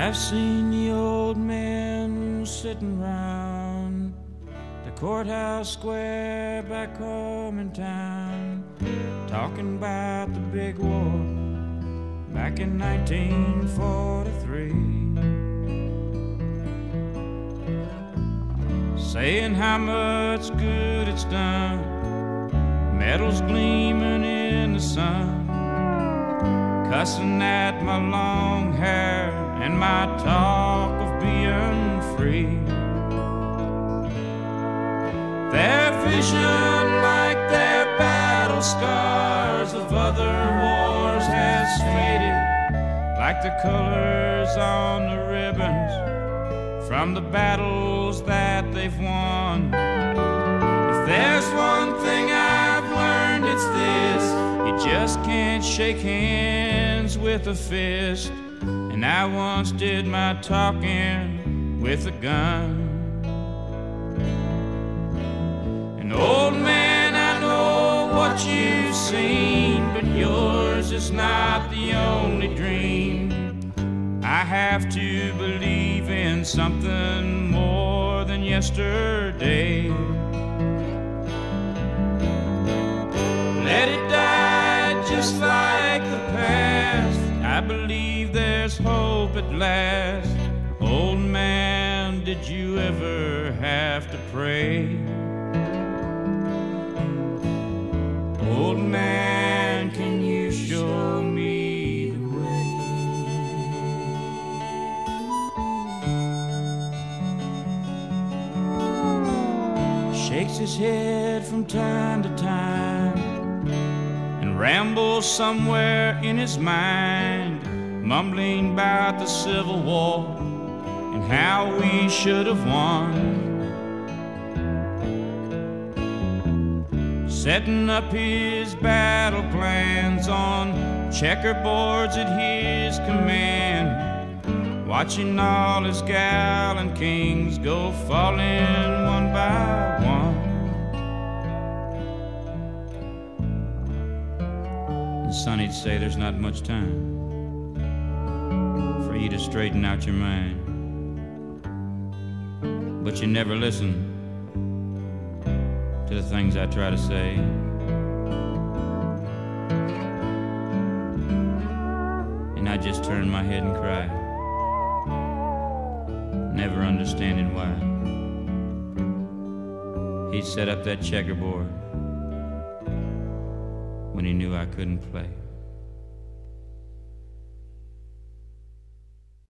I've seen the old men sitting round the courthouse square back home in town, talking about the big war back in 1943. Saying how much good it's done, medals gleaming in the sun cussing at my long hair and my talk of being free. Their vision, like their battle scars of other wars, has faded like the colors on the ribbons from the battles that they've won. If there's one thing I've learned, it's this you just can't shake hands with a fist. And I once did my talking with a gun. And old man, I know what you've seen, but yours is not the only dream. I have to believe in something more than yesterday. Let it die just like the past. I believe hope at last. Old man, did you ever have to pray? Old man, can you show me the way? Shakes his head from time to time and rambles somewhere in his mind, mumbling about the Civil War and how we should have won. Setting up his battle plans on checkerboards at his command. Watching all his gallant kings go falling one by one. And Sonny'd say there's not much time you to straighten out your mind. But you never listen to the things I try to say. And I just turn my head and cry, never understanding why. He'd set up that checkerboard when he knew I couldn't play.